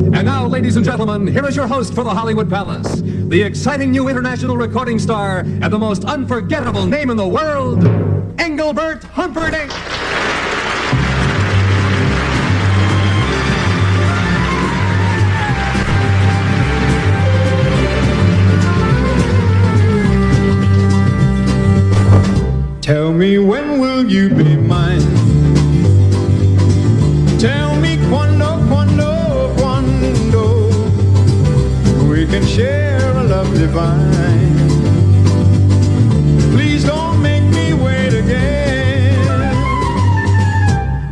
And now, ladies and gentlemen, here is your host for the Hollywood Palace, the exciting new international recording star and the most unforgettable name in the world, Engelbert Humperdinck. Tell me when will you be mine? Please don't make me wait again.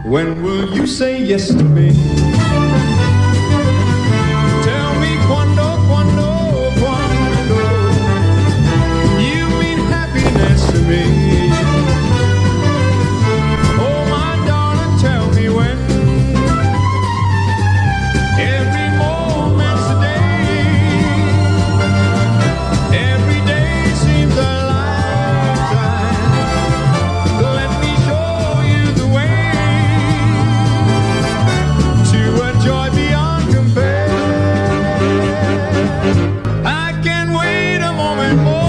When will you say yes to me? Wait a moment more.